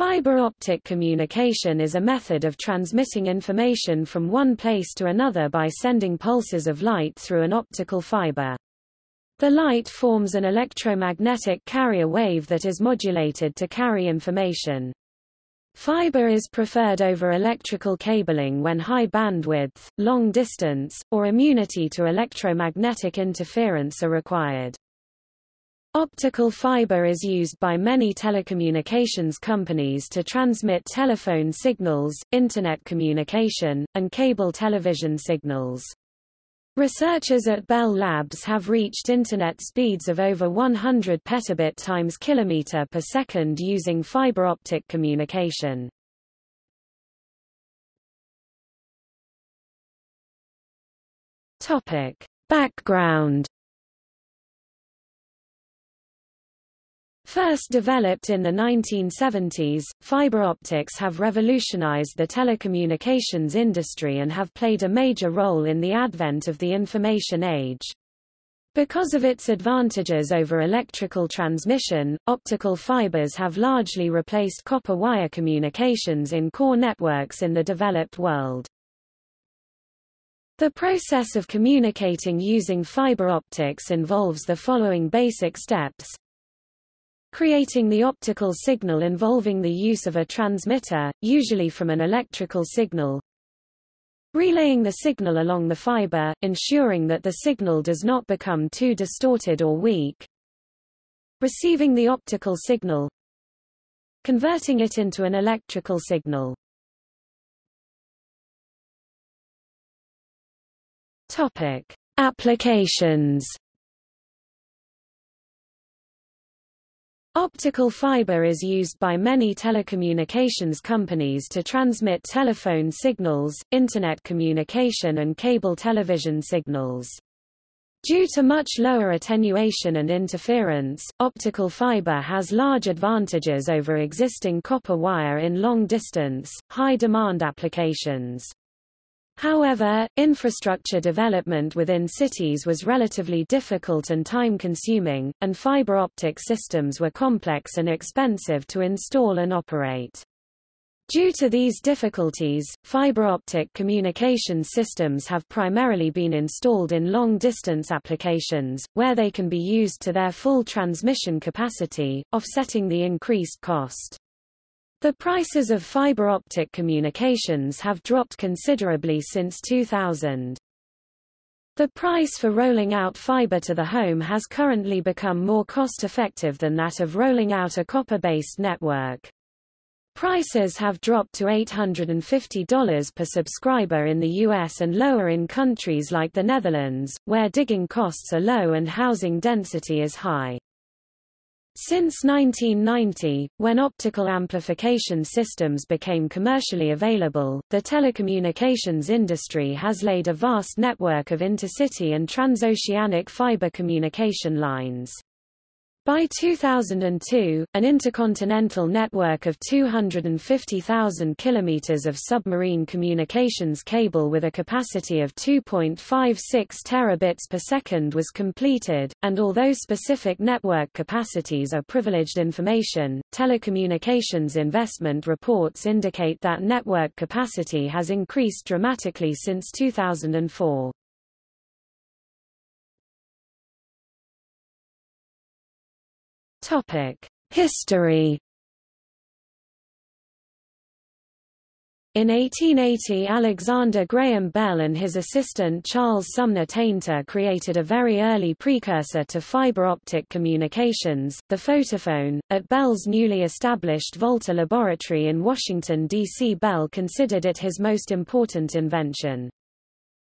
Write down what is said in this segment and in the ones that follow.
Fiber optic communication is a method of transmitting information from one place to another by sending pulses of light through an optical fiber. The light forms an electromagnetic carrier wave that is modulated to carry information. Fiber is preferred over electrical cabling when high bandwidth, long distance, or immunity to electromagnetic interference are required. Optical fiber is used by many telecommunications companies to transmit telephone signals, internet communication, and cable television signals. Researchers at Bell Labs have reached internet speeds of over 100 petabit times kilometer per second using fiber optic communication. Topic: Background First developed in the 1970s, fiber optics have revolutionized the telecommunications industry and have played a major role in the advent of the information age. Because of its advantages over electrical transmission, optical fibers have largely replaced copper wire communications in core networks in the developed world. The process of communicating using fiber optics involves the following basic steps creating the optical signal involving the use of a transmitter, usually from an electrical signal, relaying the signal along the fiber, ensuring that the signal does not become too distorted or weak, receiving the optical signal, converting it into an electrical signal. Topic: Applications Optical fiber is used by many telecommunications companies to transmit telephone signals, internet communication and cable television signals. Due to much lower attenuation and interference, optical fiber has large advantages over existing copper wire in long-distance, high-demand applications. However, infrastructure development within cities was relatively difficult and time-consuming, and fiber optic systems were complex and expensive to install and operate. Due to these difficulties, fiber optic communication systems have primarily been installed in long-distance applications, where they can be used to their full transmission capacity, offsetting the increased cost. The prices of fiber optic communications have dropped considerably since 2000. The price for rolling out fiber to the home has currently become more cost-effective than that of rolling out a copper-based network. Prices have dropped to $850 per subscriber in the US and lower in countries like the Netherlands, where digging costs are low and housing density is high. Since 1990, when optical amplification systems became commercially available, the telecommunications industry has laid a vast network of intercity and transoceanic fiber communication lines. By 2002, an intercontinental network of 250,000 kilometers of submarine communications cable with a capacity of 2.56 terabits per second was completed, and although specific network capacities are privileged information, telecommunications investment reports indicate that network capacity has increased dramatically since 2004. Topic: History. In 1880 Alexander Graham Bell and his assistant Charles Sumner Tainter created a very early precursor to fiber optic communications, the photophone, at Bell's newly established Volta Laboratory in Washington, D.C. Bell considered it his most important invention.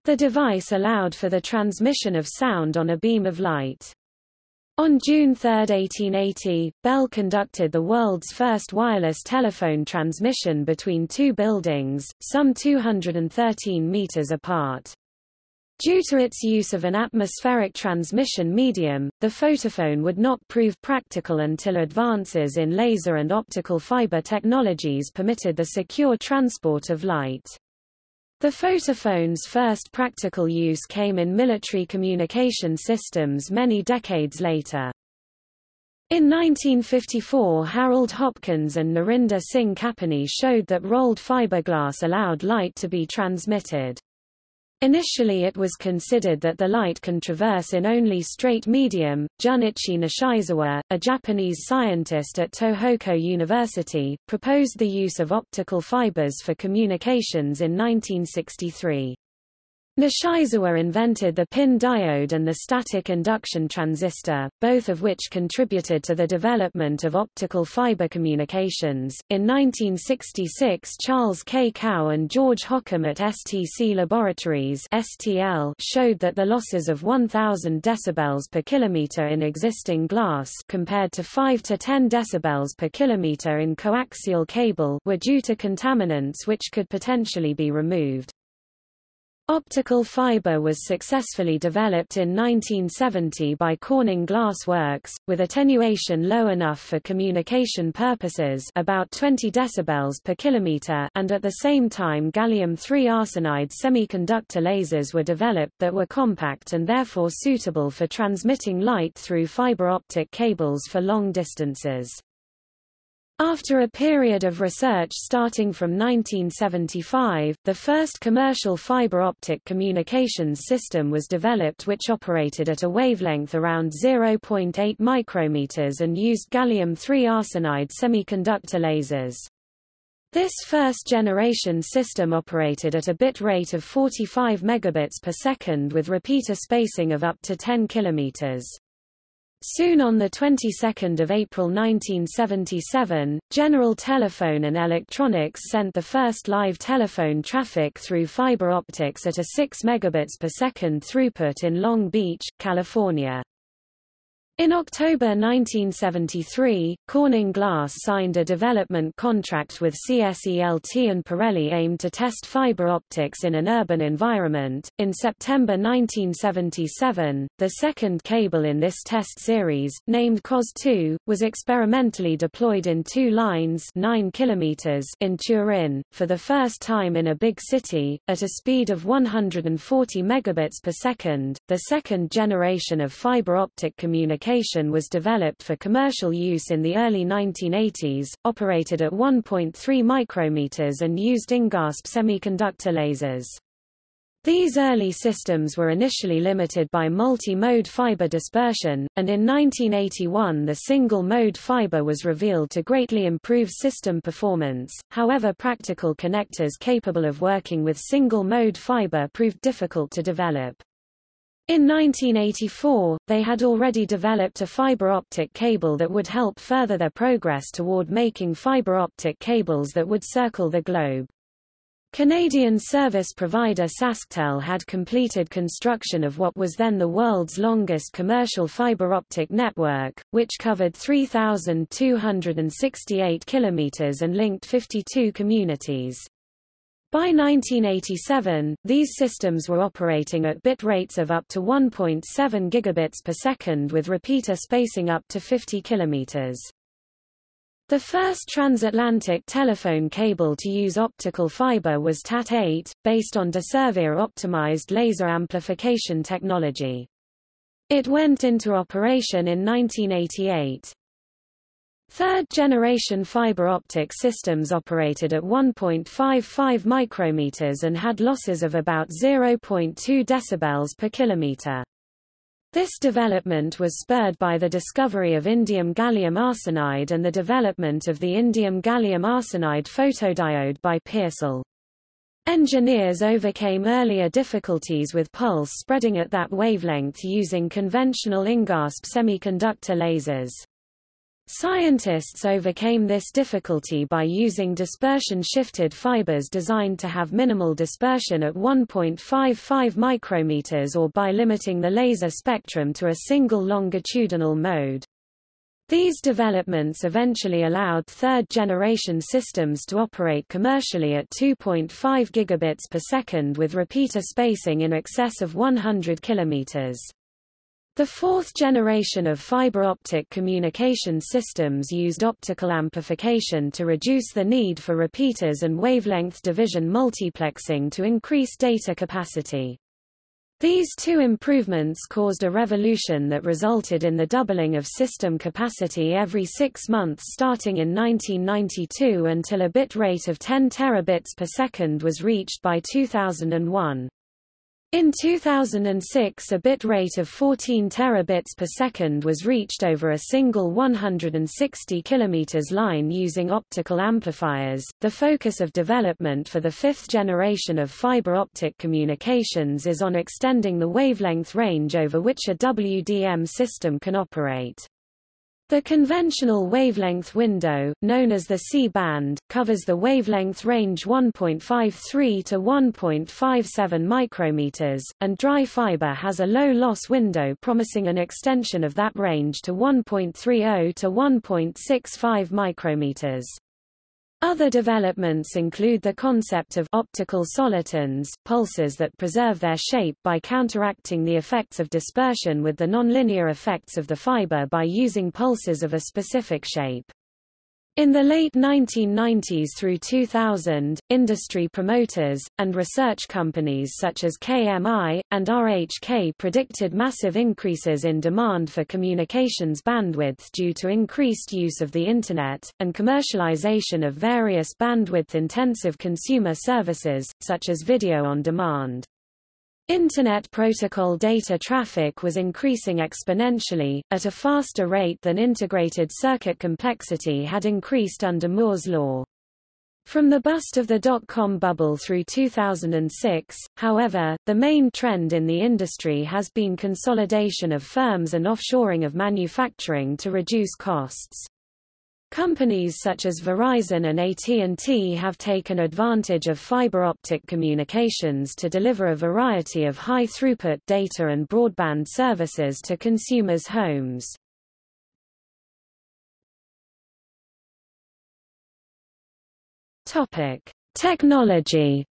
The device allowed for the transmission of sound on a beam of light. On June 3, 1880, Bell conducted the world's first wireless telephone transmission between two buildings, some 213 meters apart. Due to its use of an atmospheric transmission medium, the photophone would not prove practical until advances in laser and optical fiber technologies permitted the secure transport of light. The photophone's first practical use came in military communication systems many decades later. In 1954 Harold Hopkins and Narinder Singh Kapani showed that rolled fiberglass allowed light to be transmitted. Initially it was considered that the light can traverse in only straight medium. Junichi Nishizawa, a Japanese scientist at Tohoku University, proposed the use of optical fibers for communications in 1963. Nishizawa invented the PIN diode and the static induction transistor, both of which contributed to the development of optical fiber communications. In 1966, Charles K. Kao and George Hockham at STC Laboratories (STL) showed that the losses of 1000 decibels per kilometer in existing glass compared to 5 to 10 decibels per kilometer in coaxial cable were due to contaminants which could potentially be removed. Optical fiber was successfully developed in 1970 by Corning Glass Works, with attenuation low enough for communication purposes about 20 decibels per kilometer and at the same time gallium-3 arsenide semiconductor lasers were developed that were compact and therefore suitable for transmitting light through fiber optic cables for long distances. After a period of research starting from 1975, the first commercial fiber optic communications system was developed which operated at a wavelength around 0.8 micrometers and used gallium-3 arsenide semiconductor lasers. This first-generation system operated at a bit rate of 45 megabits per second with repeater spacing of up to 10 kilometers. Soon on the 22nd of April 1977, General Telephone and Electronics sent the first live telephone traffic through fiber optics at a 6 megabits per second throughput in Long Beach, California. In October 1973, Corning Glass signed a development contract with CSELT and Pirelli aimed to test fiber optics in an urban environment. In September 1977, the second cable in this test series, named COS2, was experimentally deployed in two lines 9 km in Turin, for the first time in a big city, at a speed of 140 megabits per second. The second generation of fiber optic communication application was developed for commercial use in the early 1980s, operated at 1.3 micrometers and used InGaAsP semiconductor lasers. These early systems were initially limited by multi-mode fiber dispersion, and in 1981 the single-mode fiber was revealed to greatly improve system performance, however practical connectors capable of working with single-mode fiber proved difficult to develop. In 1984, they had already developed a fiber optic cable that would help further their progress toward making fiber optic cables that would circle the globe. Canadian service provider SaskTel had completed construction of what was then the world's longest commercial fiber optic network, which covered 3,268 kilometers and linked 52 communities. By 1987, these systems were operating at bit rates of up to 1.7 gigabits per second with repeater spacing up to 50 kilometers. The first transatlantic telephone cable to use optical fiber was TAT-8, based on Desurvire optimized laser amplification technology. It went into operation in 1988. Third-generation fiber optic systems operated at 1.55 micrometers and had losses of about 0.2 decibels per kilometer. This development was spurred by the discovery of indium gallium arsenide and the development of the indium gallium arsenide photodiode by Pearsall. Engineers overcame earlier difficulties with pulse spreading at that wavelength using conventional InGaAsP semiconductor lasers. Scientists overcame this difficulty by using dispersion-shifted fibers designed to have minimal dispersion at 1.55 micrometers or by limiting the laser spectrum to a single longitudinal mode. These developments eventually allowed third-generation systems to operate commercially at 2.5 gigabits per second with repeater spacing in excess of 100 kilometers. The fourth generation of fiber optic communication systems used optical amplification to reduce the need for repeaters and wavelength division multiplexing to increase data capacity. These two improvements caused a revolution that resulted in the doubling of system capacity every six months starting in 1992 until a bit rate of 10 terabits per second was reached by 2001. In 2006 a bit rate of 14 terabits per second was reached over a single 160 km line using optical amplifiers. The focus of development for the fifth generation of fiber optic communications is on extending the wavelength range over which a WDM system can operate. The conventional wavelength window, known as the C-band, covers the wavelength range 1.53 to 1.57 micrometers, and dry fiber has a low-loss window promising an extension of that range to 1.30 to 1.65 micrometers. Other developments include the concept of optical solitons, pulses that preserve their shape by counteracting the effects of dispersion with the nonlinear effects of the fiber by using pulses of a specific shape. In the late 1990s through 2000, industry promoters, and research companies such as KMI, and RHK predicted massive increases in demand for communications bandwidth due to increased use of the Internet, and commercialization of various bandwidth-intensive consumer services, such as video on demand. Internet protocol data traffic was increasing exponentially, at a faster rate than integrated circuit complexity had increased under Moore's law. From the bust of the dot-com bubble through 2006, however, the main trend in the industry has been consolidation of firms and offshoring of manufacturing to reduce costs. Companies such as Verizon and AT&T have taken advantage of fiber optic communications to deliver a variety of high-throughput data and broadband services to consumers' homes. Topic: Technology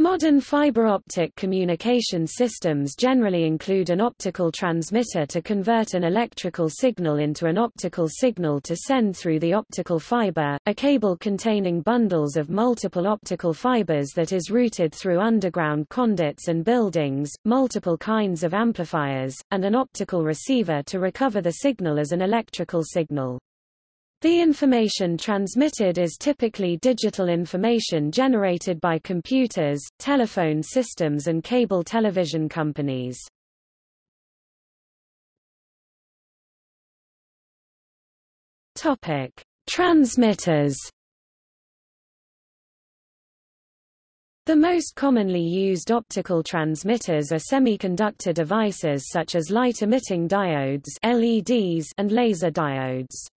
Modern fiber optic communication systems generally include an optical transmitter to convert an electrical signal into an optical signal to send through the optical fiber, a cable containing bundles of multiple optical fibers that is routed through underground conduits and buildings, multiple kinds of amplifiers, and an optical receiver to recover the signal as an electrical signal. The information transmitted is typically digital information generated by computers, telephone systems and cable television companies. Topic: Transmitters The most commonly used optical transmitters are semiconductor devices such as light-emitting diodes LEDs and laser diodes.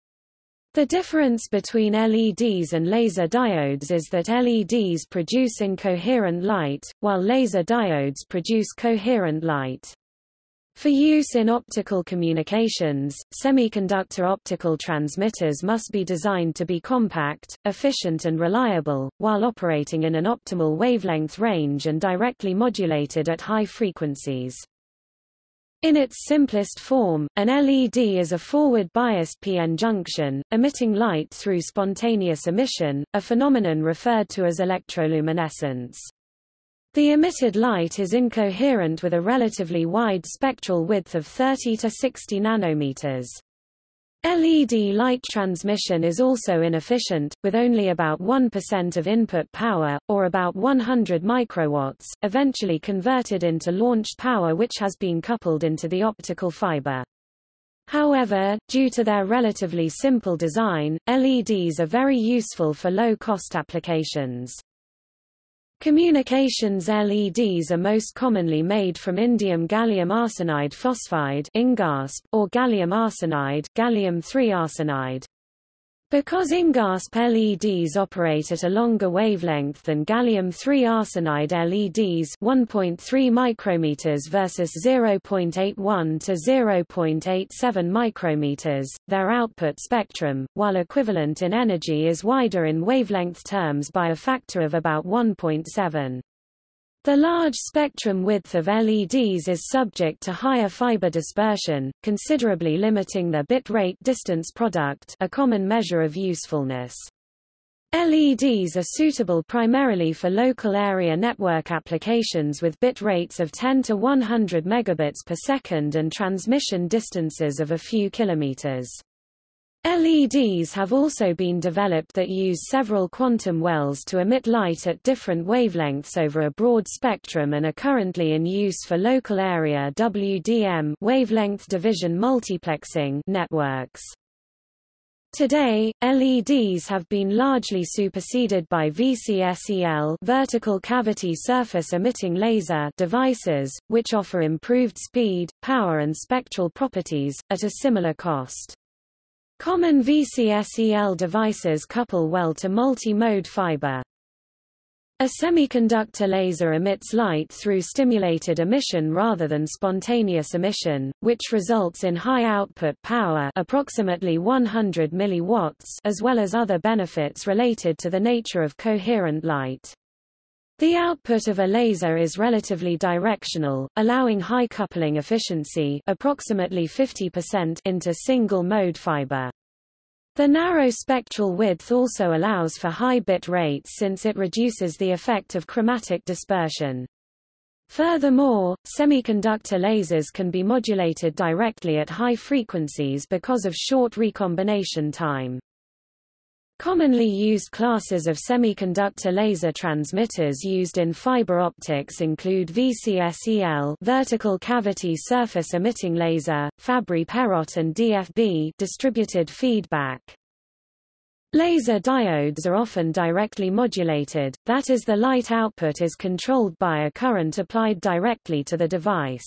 The difference between LEDs and laser diodes is that LEDs produce incoherent light, while laser diodes produce coherent light. For use in optical communications, semiconductor optical transmitters must be designed to be compact, efficient and reliable, while operating in an optimal wavelength range and directly modulated at high frequencies. In its simplest form, an LED is a forward-biased p-n junction, emitting light through spontaneous emission, a phenomenon referred to as electroluminescence. The emitted light is incoherent with a relatively wide spectral width of 30 to 60 nanometers. LED light transmission is also inefficient, with only about 1% of input power, or about 100 microwatts, eventually converted into launched power which has been coupled into the optical fiber. However, due to their relatively simple design, LEDs are very useful for low-cost applications. Communications LEDs are most commonly made from indium gallium arsenide phosphide or gallium arsenide gallium arsenide. Because InGaAsP LEDs operate at a longer wavelength than gallium-3 arsenide LEDs 1.3 micrometers versus 0.81 to 0.87 micrometers, their output spectrum, while equivalent in energy is wider in wavelength terms by a factor of about 1.7. The large spectrum width of LEDs is subject to higher fiber dispersion, considerably limiting their bit rate distance product a common measure of usefulness. LEDs are suitable primarily for local area network applications with bit rates of 10 to 100 megabits per second and transmission distances of a few kilometers. LEDs have also been developed that use several quantum wells to emit light at different wavelengths over a broad spectrum and are currently in use for local area WDM wavelength division multiplexing networks. Today, LEDs have been largely superseded by VCSEL vertical cavity surface emitting laser devices, which offer improved speed, power and spectral properties, at a similar cost. Common VCSEL devices couple well to multi-mode fiber. A semiconductor laser emits light through stimulated emission rather than spontaneous emission, which results in high output power approximately 100 milliwatts as well as other benefits related to the nature of coherent light. The output of a laser is relatively directional, allowing high coupling efficiency approximately 50% into single-mode fiber. The narrow spectral width also allows for high bit rates since it reduces the effect of chromatic dispersion. Furthermore, semiconductor lasers can be modulated directly at high frequencies because of short recombination time. Commonly used classes of semiconductor laser transmitters used in fiber optics include VCSEL vertical cavity surface emitting laser, Fabry-Perot and DFB distributed feedback. Laser diodes are often directly modulated, that is the light output is controlled by a current applied directly to the device.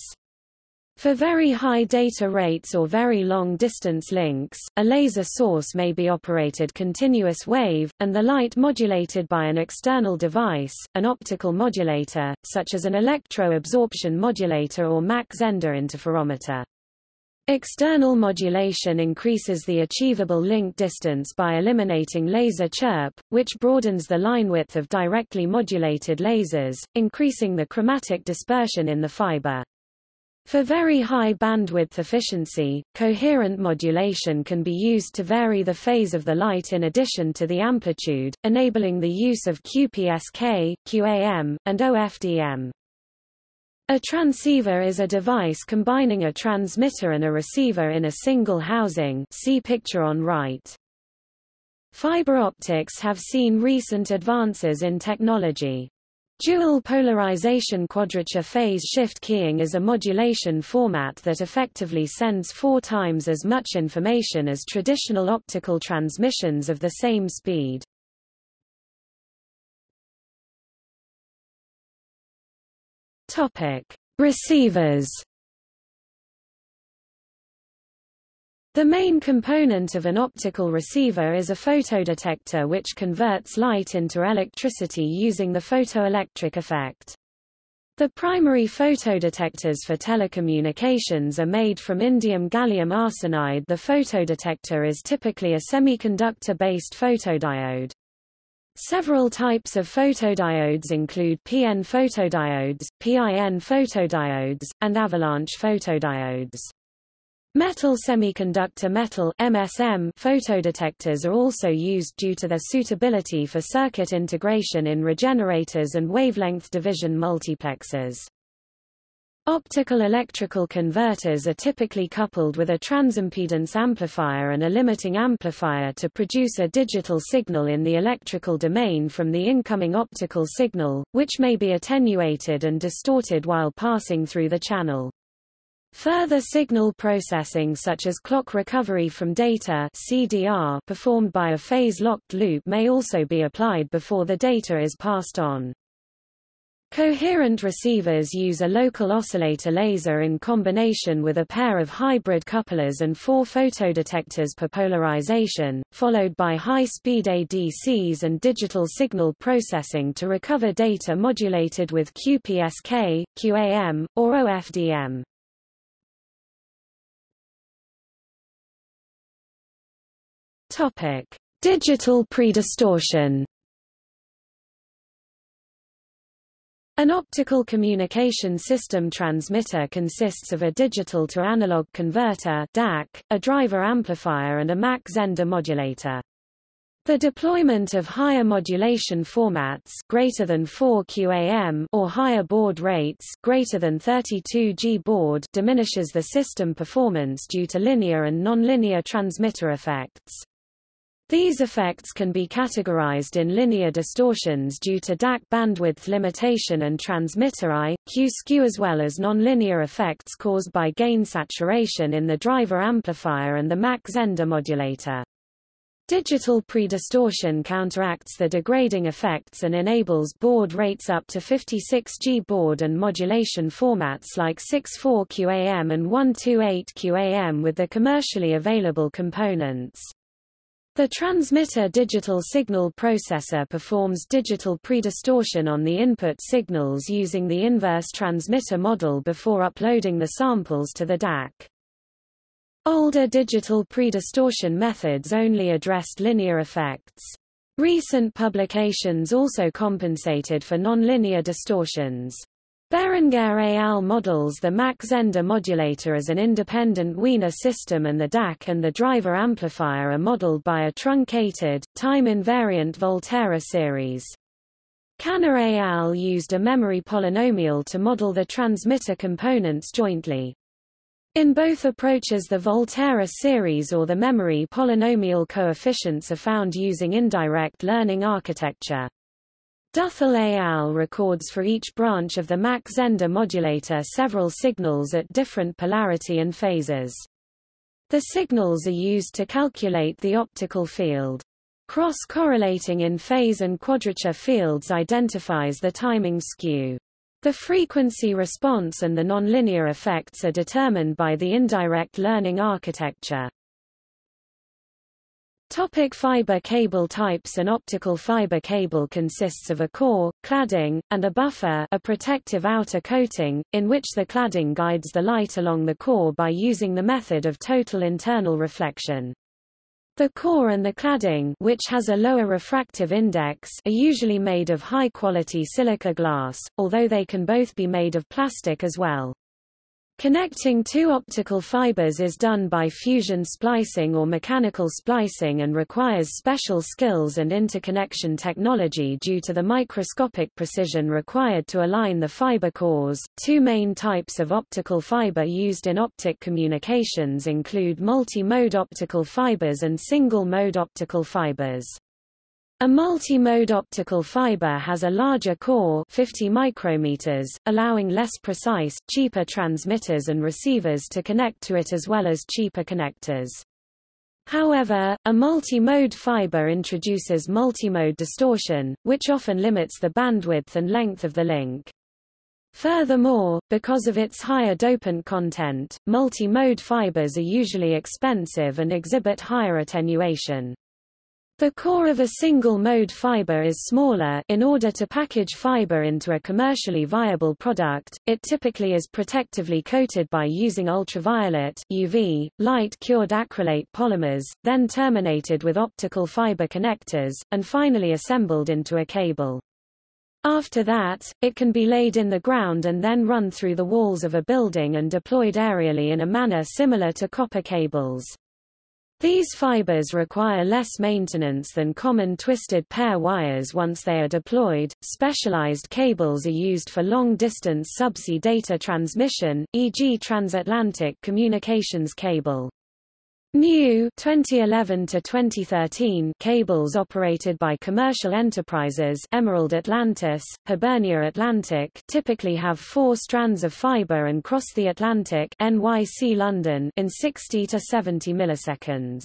For very high data rates or very long distance links, a laser source may be operated continuous wave, and the light modulated by an external device, an optical modulator, such as an electro-absorption modulator or Mach-Zehnder interferometer. External modulation increases the achievable link distance by eliminating laser chirp, which broadens the line width of directly modulated lasers, increasing the chromatic dispersion in the fiber. For very high bandwidth efficiency, coherent modulation can be used to vary the phase of the light in addition to the amplitude, enabling the use of QPSK, QAM, and OFDM. A transceiver is a device combining a transmitter and a receiver in a single housing see picture on right. Fiber optics have seen recent advances in technology. Dual polarization quadrature phase shift keying is a modulation format that effectively sends four times as much information as traditional optical transmissions of the same speed. Topic: Receivers The main component of an optical receiver is a photodetector which converts light into electricity using the photoelectric effect. The primary photodetectors for telecommunications are made from indium gallium arsenide the photodetector is typically a semiconductor-based photodiode. Several types of photodiodes include PN photodiodes, PIN photodiodes, and avalanche photodiodes. Metal semiconductor metal MSM photodetectors are also used due to their suitability for circuit integration in regenerators and wavelength division multiplexers. Optical electrical converters are typically coupled with a transimpedance amplifier and a limiting amplifier to produce a digital signal in the electrical domain from the incoming optical signal, which may be attenuated and distorted while passing through the channel. Further signal processing such as clock recovery from data CDR performed by a phase-locked loop may also be applied before the data is passed on. Coherent receivers use a local oscillator laser in combination with a pair of hybrid couplers and four photodetectors per polarization, followed by high-speed ADCs and digital signal processing to recover data modulated with QPSK, QAM, or OFDM. Topic: Digital predistortion. An optical communication system transmitter consists of a digital to analog converter DAC, a driver amplifier and a Mach-Zehnder modulator. The deployment of higher modulation formats greater than 4 QAM or higher baud rates greater than 32 G baud diminishes the system performance due to linear and nonlinear transmitter effects. These effects can be categorized in linear distortions due to DAC bandwidth limitation and transmitter I.Q skew as well as nonlinear effects caused by gain saturation in the driver amplifier and the Mach-Zehnder modulator. Digital predistortion counteracts the degrading effects and enables baud rates up to 56G baud and modulation formats like 6.4 QAM and 128 QAM with the commercially available components. The transmitter digital signal processor performs digital predistortion on the input signals using the inverse transmitter model before uploading the samples to the DAC. Older digital predistortion methods only addressed linear effects. Recent publications also compensated for nonlinear distortions. Berenguer et al. models the Mach-Zehnder modulator as an independent Wiener system and the DAC and the driver amplifier are modeled by a truncated, time-invariant Volterra series. Khanna et al. used a memory polynomial to model the transmitter components jointly. In both approaches the Volterra series or the memory polynomial coefficients are found using indirect learning architecture. Duthel et al. records for each branch of the Mach-Zehnder modulator several signals at different polarity and phases. The signals are used to calculate the optical field. Cross-correlating in phase and quadrature fields identifies the timing skew. The frequency response and the nonlinear effects are determined by the indirect learning architecture. Topic fiber cable types An optical fiber cable consists of a core, cladding, and a buffer a protective outer coating, in which the cladding guides the light along the core by using the method of total internal reflection. The core and the cladding which has a lower refractive index are usually made of high-quality silica glass, although they can both be made of plastic as well. Connecting two optical fibers is done by fusion splicing or mechanical splicing and requires special skills and interconnection technology due to the microscopic precision required to align the fiber cores. Two main types of optical fiber used in optic communications include multi-mode optical fibers and single-mode optical fibers. A multi-mode optical fiber has a larger core 50 micrometers, allowing less precise, cheaper transmitters and receivers to connect to it as well as cheaper connectors. However, a multi-mode fiber introduces multi-mode distortion, which often limits the bandwidth and length of the link. Furthermore, because of its higher dopant content, multi-mode fibers are usually expensive and exhibit higher attenuation. The core of a single-mode fiber is smaller in order to package fiber into a commercially viable product, it typically is protectively coated by using ultraviolet UV, light-cured acrylate polymers, then terminated with optical fiber connectors, and finally assembled into a cable. After that, it can be laid in the ground and then run through the walls of a building and deployed aerially in a manner similar to copper cables. These fibers require less maintenance than common twisted pair wires once they are deployed. Specialized cables are used for long-distance subsea data transmission, e.g. transatlantic communications cable. New 2011 to 2013 cables operated by commercial enterprises Emerald Atlantis, Hibernia Atlantic typically have four strands of fiber and cross the Atlantic NYC London in 60 to 70 milliseconds.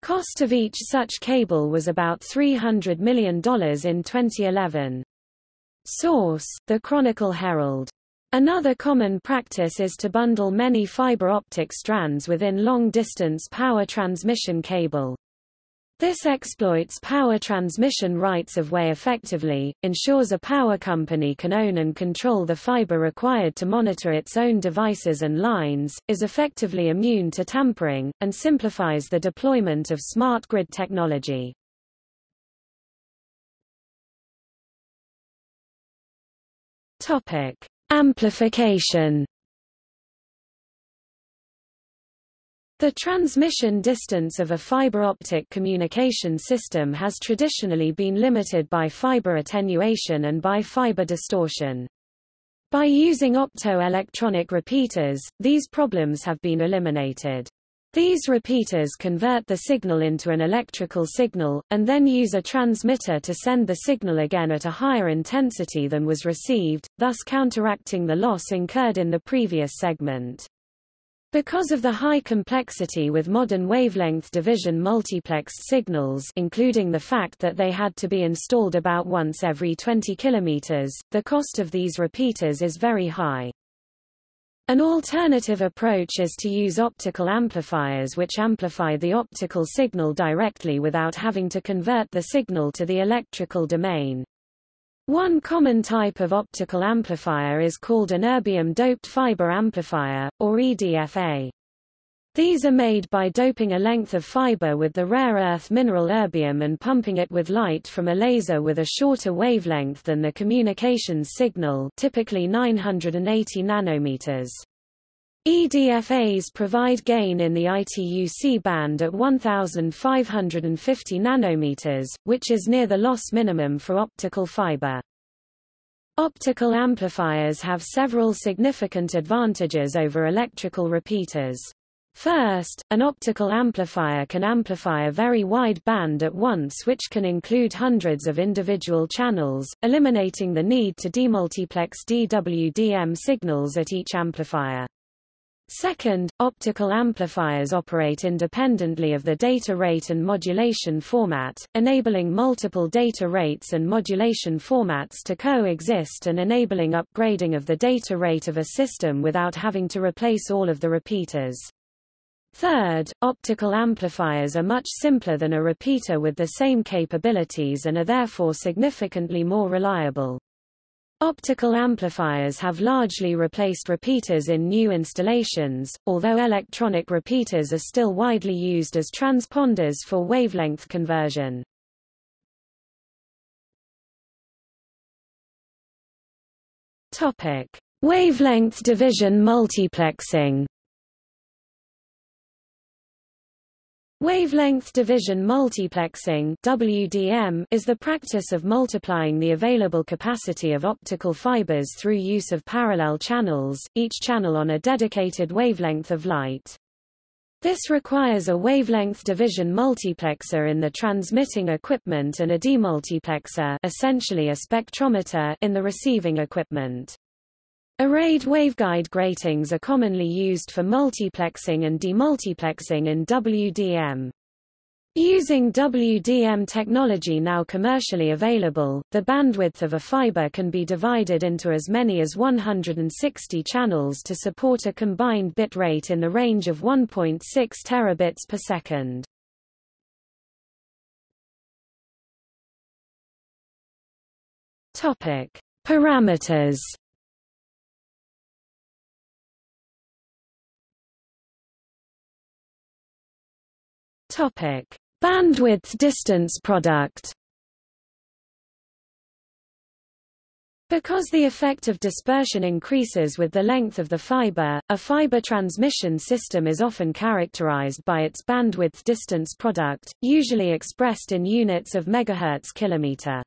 Cost of each such cable was about $300 million in 2011. Source: The Chronicle Herald Another common practice is to bundle many fiber optic strands within long-distance power transmission cable. This exploits power transmission rights of way effectively, ensures a power company can own and control the fiber required to monitor its own devices and lines, is effectively immune to tampering, and simplifies the deployment of smart grid technology. Topic. Amplification The transmission distance of a fiber optic communication system has traditionally been limited by fiber attenuation and by fiber distortion. By using optoelectronic repeaters, these problems have been eliminated. These repeaters convert the signal into an electrical signal, and then use a transmitter to send the signal again at a higher intensity than was received, thus counteracting the loss incurred in the previous segment. Because of the high complexity with modern wavelength division multiplexed signals including the fact that they had to be installed about once every 20 km, the cost of these repeaters is very high. An alternative approach is to use optical amplifiers which amplify the optical signal directly without having to convert the signal to the electrical domain. One common type of optical amplifier is called an erbium-doped fiber amplifier, or EDFA. These are made by doping a length of fiber with the rare earth mineral erbium and pumping it with light from a laser with a shorter wavelength than the communications signal typically 980 nanometers. EDFAs provide gain in the ITUC band at 1550 nanometers, which is near the loss minimum for optical fiber. Optical amplifiers have several significant advantages over electrical repeaters. First, an optical amplifier can amplify a very wide band at once which can include hundreds of individual channels, eliminating the need to demultiplex DWDM signals at each amplifier. Second, optical amplifiers operate independently of the data rate and modulation format, enabling multiple data rates and modulation formats to coexist and enabling upgrading of the data rate of a system without having to replace all of the repeaters. Third, optical amplifiers are much simpler than a repeater with the same capabilities and are therefore significantly more reliable. Optical amplifiers have largely replaced repeaters in new installations, although electronic repeaters are still widely used as transponders for wavelength conversion. Topic: Wavelength division multiplexing. Wavelength division multiplexing WDM is the practice of multiplying the available capacity of optical fibers through use of parallel channels, each channel on a dedicated wavelength of light. This requires a wavelength division multiplexer in the transmitting equipment and a demultiplexer essentially a spectrometer in the receiving equipment. Arrayed waveguide gratings are commonly used for multiplexing and demultiplexing in WDM. Using WDM technology now commercially available, the bandwidth of a fiber can be divided into as many as 160 channels to support a combined bit rate in the range of 1.6 terabits per second. Topic: Parameters Topic: Bandwidth distance product. Because the effect of dispersion increases with the length of the fiber, a fiber transmission system is often characterized by its bandwidth distance product, usually expressed in units of megahertz kilometer.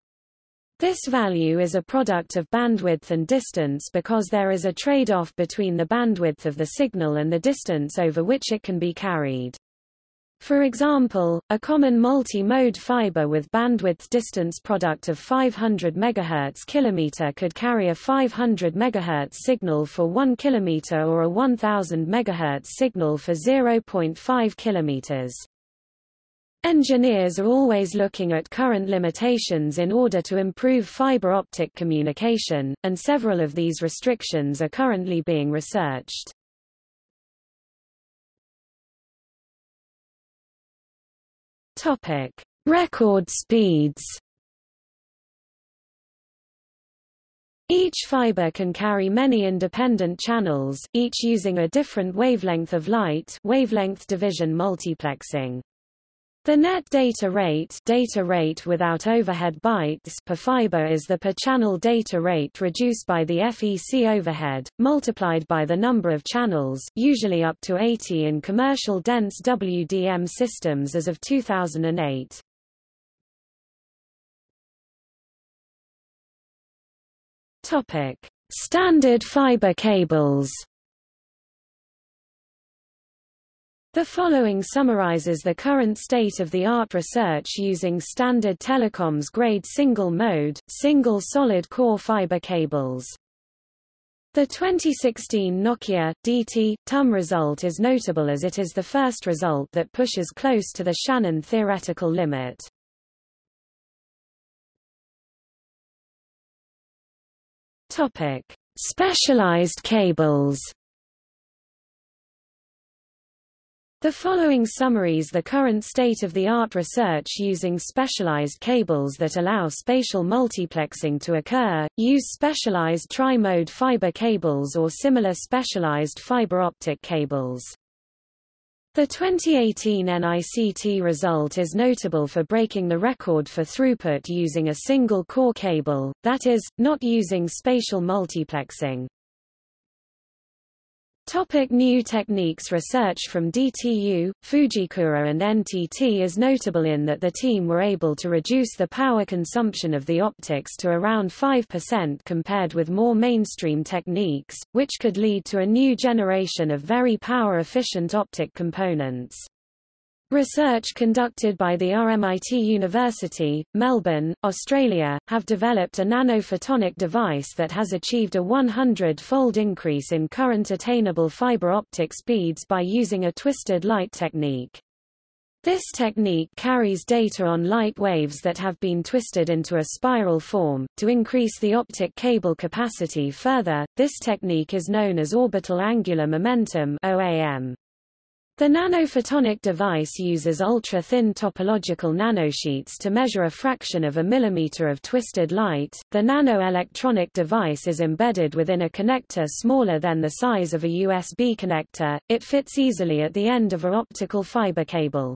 This value is a product of bandwidth and distance because there is a trade-off between the bandwidth of the signal and the distance over which it can be carried. For example, a common multi-mode fiber with bandwidth distance product of 500 MHz kilometer could carry a 500 MHz signal for 1 km or a 1000 MHz signal for 0.5 km. Engineers are always looking at current limitations in order to improve fiber optic communication, and several of these restrictions are currently being researched. Topic: Record speeds. Each fiber can carry many independent channels, each using a different wavelength of light wavelength division multiplexing. The net data rate, data rate without overhead bytes per fiber is the per channel data rate reduced by the FEC overhead, multiplied by the number of channels usually up to 80 in commercial dense WDM systems as of 2008. Topic: Standard fiber cables. The following summarizes the current state-of-the-art research using standard telecoms grade single-mode, single-solid core fiber cables. The 2016 Nokia, DT, TUM result is notable as it is the first result that pushes close to the Shannon theoretical limit. Specialized cables The following summaries the current state-of-the-art research using specialized cables that allow spatial multiplexing to occur, use specialized tri-mode fiber cables or similar specialized fiber optic cables. The 2018 NICT result is notable for breaking the record for throughput using a single core cable, that is, not using spatial multiplexing. Topic new techniques Research from DTU, Fujikura and NTT is notable in that the team were able to reduce the power consumption of the optics to around 5% compared with more mainstream techniques, which could lead to a new generation of very power-efficient optic components. Research conducted by the RMIT University, Melbourne, Australia, have developed a nanophotonic device that has achieved a 100-fold increase in current attainable fiber optic speeds by using a twisted light technique. This technique carries data on light waves that have been twisted into a spiral form. To increase the optic cable capacity further, this technique is known as orbital angular momentum OAM. The nanophotonic device uses ultra-thin topological nanosheets to measure a fraction of a millimeter of twisted light. The nano-electronic device is embedded within a connector smaller than the size of a USB connector. It fits easily at the end of a optical fiber cable.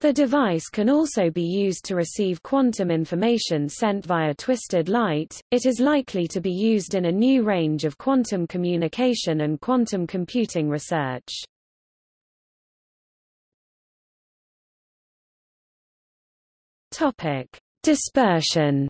The device can also be used to receive quantum information sent via twisted light. It is likely to be used in a new range of quantum communication and quantum computing research. Topic: Dispersion.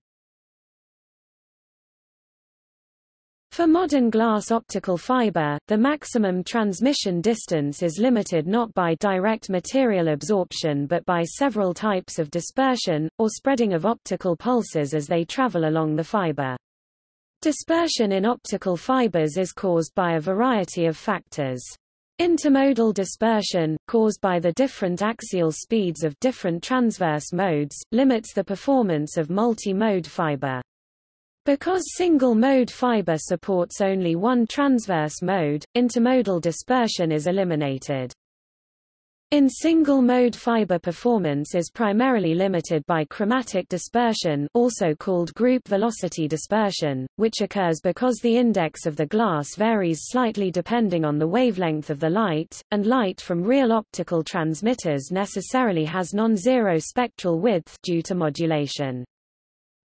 For modern glass optical fiber, the maximum transmission distance is limited not by direct material absorption but by several types of dispersion, or spreading of optical pulses as they travel along the fiber. Dispersion in optical fibers is caused by a variety of factors. Intermodal dispersion, caused by the different axial speeds of different transverse modes, limits the performance of multi-mode fiber. Because single-mode fiber supports only one transverse mode, intermodal dispersion is eliminated. In single-mode fiber performance is primarily limited by chromatic dispersion also called group velocity dispersion, which occurs because the index of the glass varies slightly depending on the wavelength of the light, and light from real optical transmitters necessarily has non-zero spectral width due to modulation.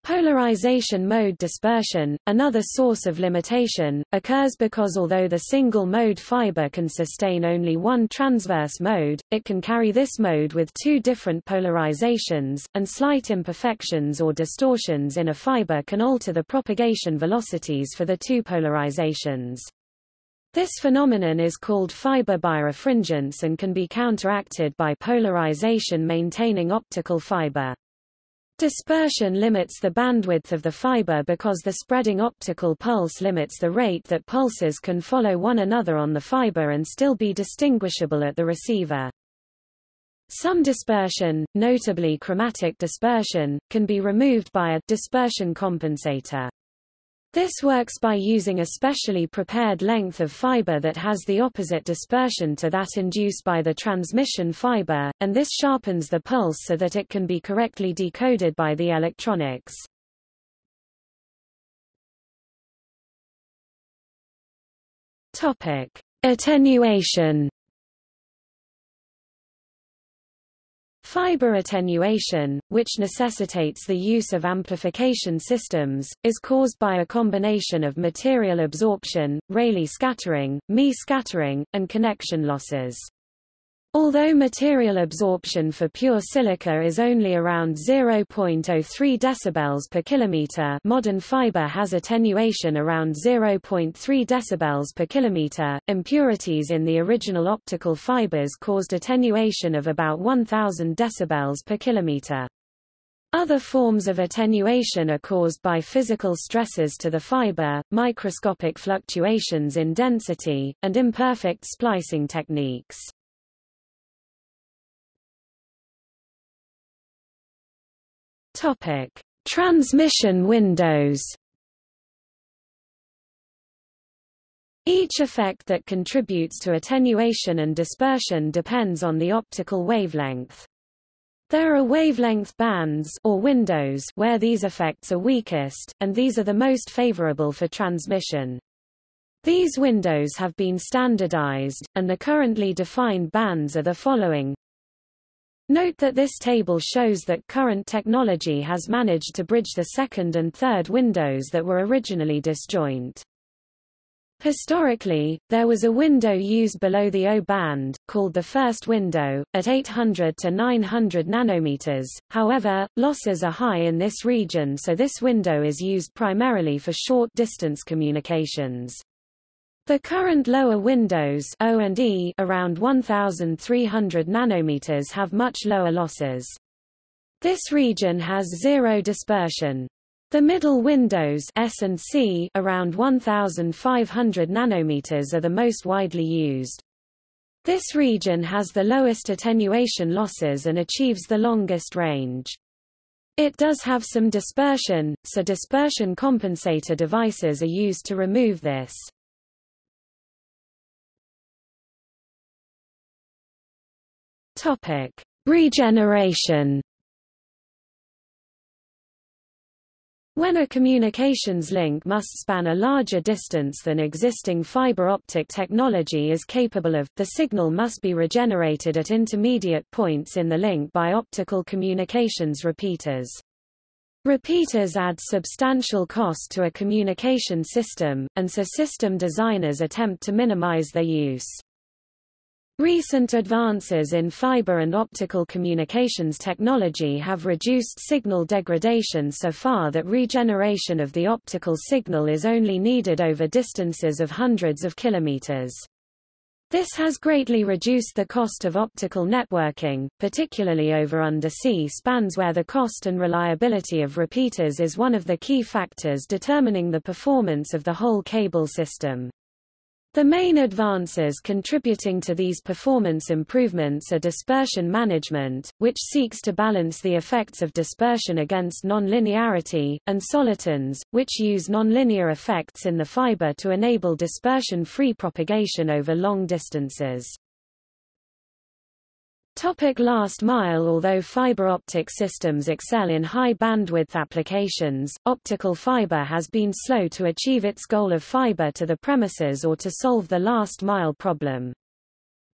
Polarization mode dispersion, another source of limitation, occurs because although the single-mode fiber can sustain only one transverse mode, it can carry this mode with two different polarizations, and slight imperfections or distortions in a fiber can alter the propagation velocities for the two polarizations. This phenomenon is called fiber birefringence and can be counteracted by polarization maintaining optical fiber. Dispersion limits the bandwidth of the fiber because the spreading optical pulse limits the rate that pulses can follow one another on the fiber and still be distinguishable at the receiver. Some dispersion, notably chromatic dispersion, can be removed by a dispersion compensator. This works by using a specially prepared length of fiber that has the opposite dispersion to that induced by the transmission fiber, and this sharpens the pulse so that it can be correctly decoded by the electronics. Topic: Attenuation Fiber attenuation, which necessitates the use of amplification systems, is caused by a combination of material absorption, Rayleigh scattering, Mie scattering, and connection losses. Although material absorption for pure silica is only around 0.03 dB per kilometer, modern fiber has attenuation around 0.3 dB per kilometer. Impurities in the original optical fibers caused attenuation of about 1000 dB per kilometer. Other forms of attenuation are caused by physical stresses to the fiber, microscopic fluctuations in density, and imperfect splicing techniques. Topic: Transmission windows. Each effect that contributes to attenuation and dispersion depends on the optical wavelength. There are wavelength bands or windows where these effects are weakest, and these are the most favorable for transmission. These windows have been standardized, and the currently defined bands are the following Note that this table shows that current technology has managed to bridge the second and third windows that were originally disjoint. Historically, there was a window used below the O band, called the first window, at 800 to 900 nanometers. However, losses are high in this region so this window is used primarily for short-distance communications. The current lower windows O and E around 1300 nanometers have much lower losses. This region has zero dispersion. The middle windows S and C around 1500 nanometers are the most widely used. This region has the lowest attenuation losses and achieves the longest range. It does have some dispersion, so dispersion compensator devices are used to remove this. Topic: Regeneration. When a communications link must span a larger distance than existing fiber optic technology is capable of, the signal must be regenerated at intermediate points in the link by optical communications repeaters. Repeaters add substantial cost to a communication system, and so system designers attempt to minimize their use. Recent advances in fiber and optical communications technology have reduced signal degradation so far that regeneration of the optical signal is only needed over distances of hundreds of kilometers. This has greatly reduced the cost of optical networking, particularly over undersea spans where the cost and reliability of repeaters is one of the key factors determining the performance of the whole cable system. The main advances contributing to these performance improvements are dispersion management, which seeks to balance the effects of dispersion against nonlinearity, and solitons, which use nonlinear effects in the fiber to enable dispersion-free propagation over long distances. Topic last mile Although fiber optic systems excel in high bandwidth applications, optical fiber has been slow to achieve its goal of fiber to the premises or to solve the last mile problem.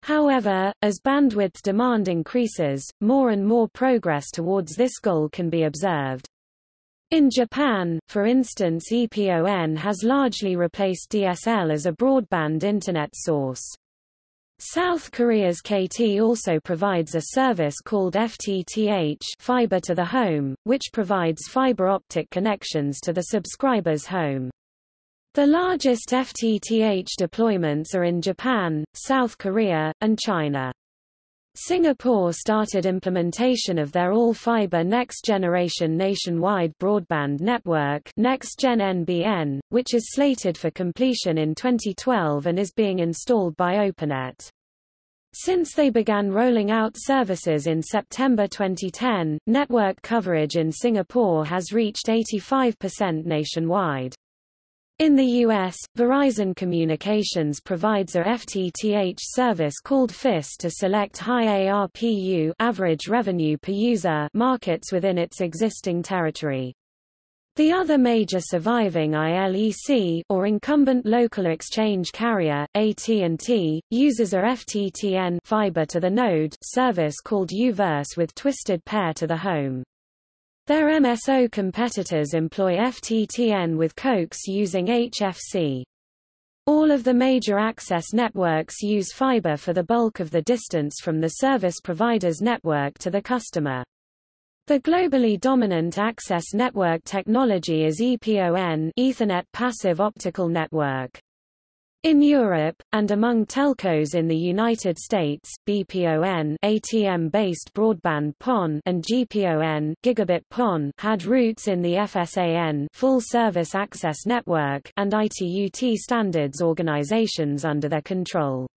However, as bandwidth demand increases, more and more progress towards this goal can be observed. In Japan, for instance EPON has largely replaced DSL as a broadband Internet source. South Korea's KT also provides a service called FTTH fiber to the home, which provides fiber optic connections to the subscriber's home. The largest FTTH deployments are in Japan, South Korea, and China. Singapore started implementation of their all-fiber next-generation nationwide broadband network NextGen NBN, which is slated for completion in 2012 and is being installed by OpenNet. Since they began rolling out services in September 2010, network coverage in Singapore has reached 85% nationwide. In the U.S., Verizon Communications provides a FTTH service called FiOS to select high ARPU average revenue per user markets within its existing territory. The other major surviving ILEC or incumbent local exchange carrier, AT&T, uses a FTTN fiber to the node service called UVerse with twisted pair to the home. Their MSO competitors employ FTTN with coax using HFC. All of the major access networks use fiber for the bulk of the distance from the service provider's network to the customer. The globally dominant access network technology is EPON Ethernet Passive Optical Network. In Europe, and among telcos in the United States, BPON ATM-based broadband PON and GPON gigabit PON had roots in the FSAN Full Service Access Network and ITU-T standards organizations under their control.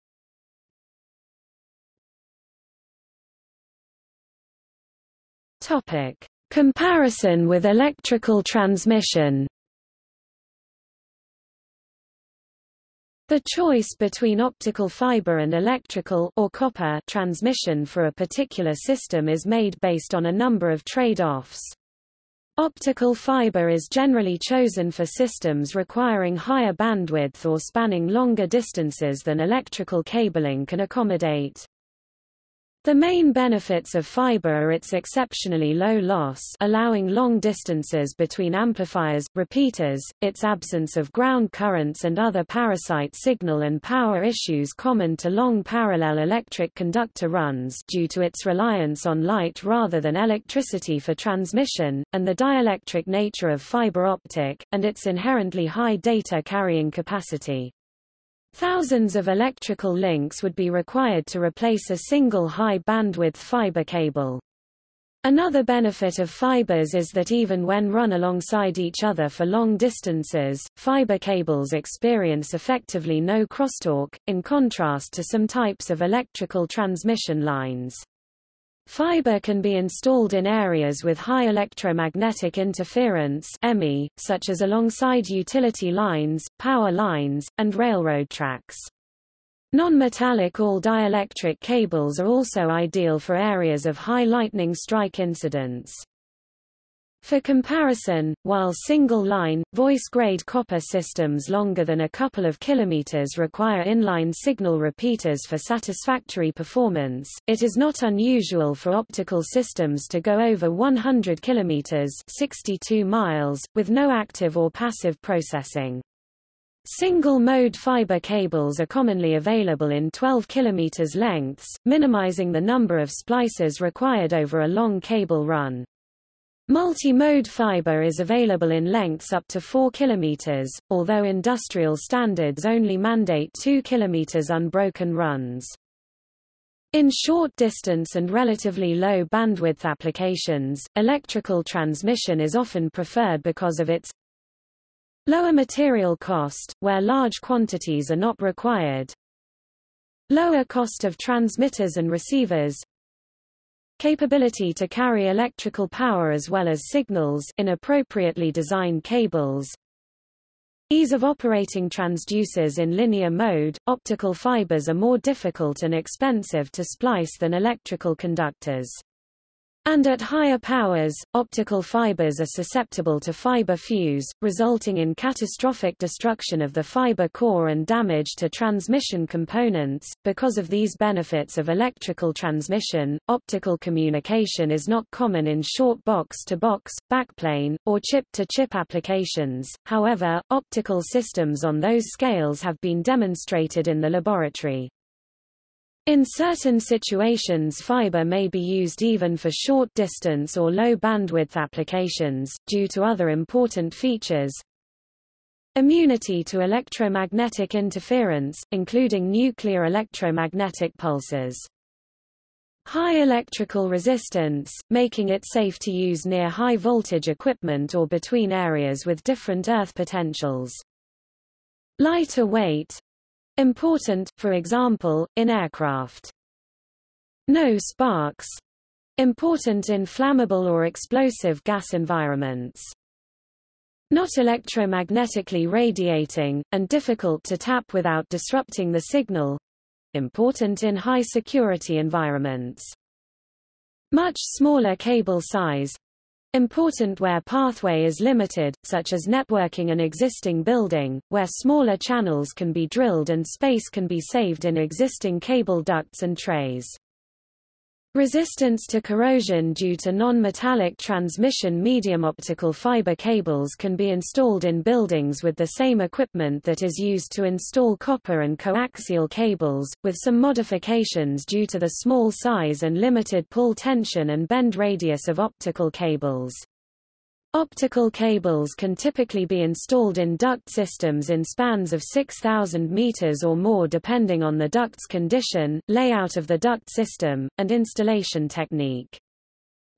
Topic: Comparison with electrical transmission. The choice between optical fiber and electrical or copper transmission for a particular system is made based on a number of trade-offs. Optical fiber is generally chosen for systems requiring higher bandwidth or spanning longer distances than electrical cabling can accommodate. The main benefits of fiber are its exceptionally low loss allowing long distances between amplifiers repeaters, its absence of ground currents and other parasite signal and power issues common to long parallel electric conductor runs due to its reliance on light rather than electricity for transmission, and the dielectric nature of fiber optic, and its inherently high data carrying capacity. Thousands of electrical links would be required to replace a single high-bandwidth fiber cable. Another benefit of fibers is that even when run alongside each other for long distances, fiber cables experience effectively no crosstalk, in contrast to some types of electrical transmission lines. Fiber can be installed in areas with high electromagnetic interference EMI, such as alongside utility lines, power lines, and railroad tracks. Non-metallic all-dielectric cables are also ideal for areas of high lightning strike incidence. For comparison, while single-line, voice-grade copper systems longer than a couple of kilometers require inline signal repeaters for satisfactory performance, it is not unusual for optical systems to go over 100 kilometers 62 miles, with no active or passive processing. Single-mode fiber cables are commonly available in 12 km lengths, minimizing the number of splices required over a long cable run. Multi-mode fiber is available in lengths up to 4 km, although industrial standards only mandate 2 km unbroken runs. In short distance and relatively low bandwidth applications, electrical transmission is often preferred because of its lower material cost, where large quantities are not required, lower cost of transmitters and receivers, capability to carry electrical power as well as signals in appropriately designed cables, Ease of operating transducers in linear mode, optical fibers are more difficult and expensive to splice than electrical conductors. And at higher powers, optical fibers are susceptible to fiber fuse, resulting in catastrophic destruction of the fiber core and damage to transmission components. Because of these benefits of electrical transmission, optical communication is not common in short box-to-box, backplane, or chip-to-chip applications. However, optical systems on those scales have been demonstrated in the laboratory. In certain situations fiber may be used even for short distance or low bandwidth applications, due to other important features. Immunity to electromagnetic interference, including nuclear electromagnetic pulses. High electrical resistance, making it safe to use near high voltage equipment or between areas with different earth potentials. Lighter weight, Important, for example, in aircraft. No sparks. Important in flammable or explosive gas environments. Not electromagnetically radiating, and difficult to tap without disrupting the signal. Important in high security environments. Much smaller cable size. Important where pathway is limited, such as networking an existing building, where smaller channels can be drilled and space can be saved in existing cable ducts and trays. Resistance to corrosion due to non-metallic transmission medium optical fiber cables can be installed in buildings with the same equipment that is used to install copper and coaxial cables, with some modifications due to the small size and limited pull tension and bend radius of optical cables. Optical cables can typically be installed in duct systems in spans of 6,000 meters or more depending on the duct's condition, layout of the duct system, and installation technique.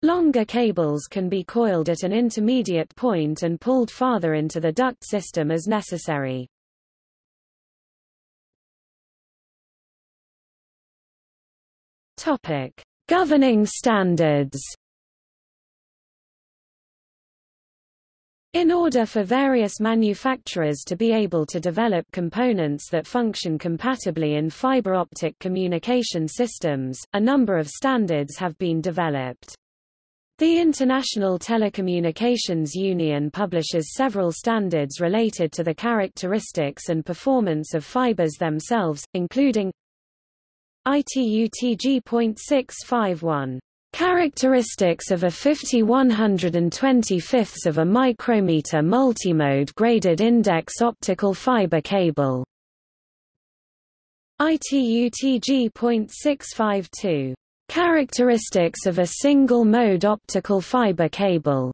Longer cables can be coiled at an intermediate point and pulled farther into the duct system as necessary. Topic: Governing standards. In order for various manufacturers to be able to develop components that function compatibly in fiber optic communication systems, a number of standards have been developed. The International Telecommunications Union publishes several standards related to the characteristics and performance of fibers themselves, including ITU-TG.651 Characteristics of a 50 125 of a micrometer multimode graded index optical fiber cable. ITU-TG.652. Characteristics of a single-mode optical fiber cable.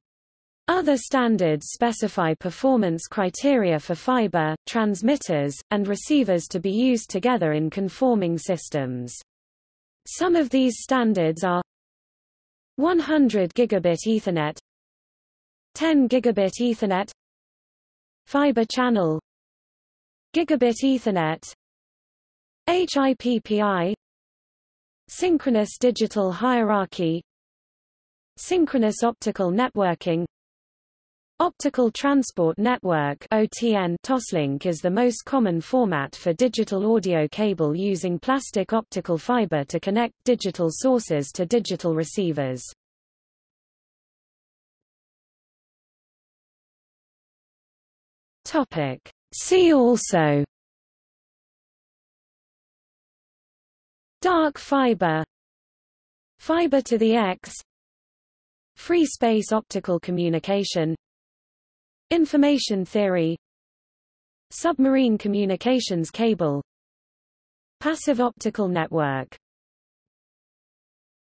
Other standards specify performance criteria for fiber, transmitters, and receivers to be used together in conforming systems. Some of these standards are 100 gigabit Ethernet 10 gigabit Ethernet Fiber channel Gigabit Ethernet HIPPI Synchronous digital hierarchy Synchronous optical networking Optical Transport Network OTN Toslink is the most common format for digital audio cable using plastic optical fiber to connect digital sources to digital receivers. Topic. See also Dark fiber Fiber to the X Free space optical communication Information theory. Submarine communications cable. Passive optical network